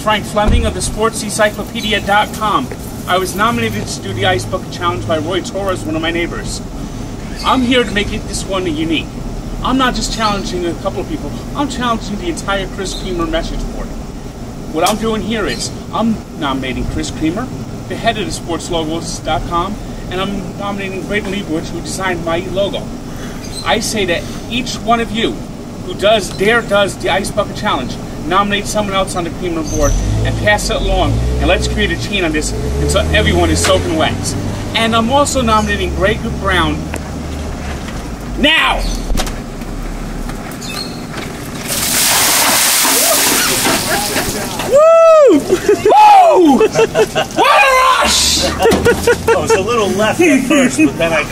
Frank Fleming of the SportsEncyclopedia.com. I was nominated to do the Ice Bucket Challenge by Roy Torres, one of my neighbors. I'm here to make it this one unique. I'm not just challenging a couple of people, I'm challenging the entire Chris Creamer message board. What I'm doing here is I'm nominating Chris Creamer, the head of the sportslogos.com, and I'm nominating Braden Leibowitz, who designed my logo. I say that each one of you who does dare does the Ice Bucket Challenge, nominate someone else on the Creamer board and pass it along, and let's create a chain on this until everyone is soaking wet. And I'm also nominating Greg Brown now. Woo! Woo! What a rush! Oh, I was a little left at first, but then I got.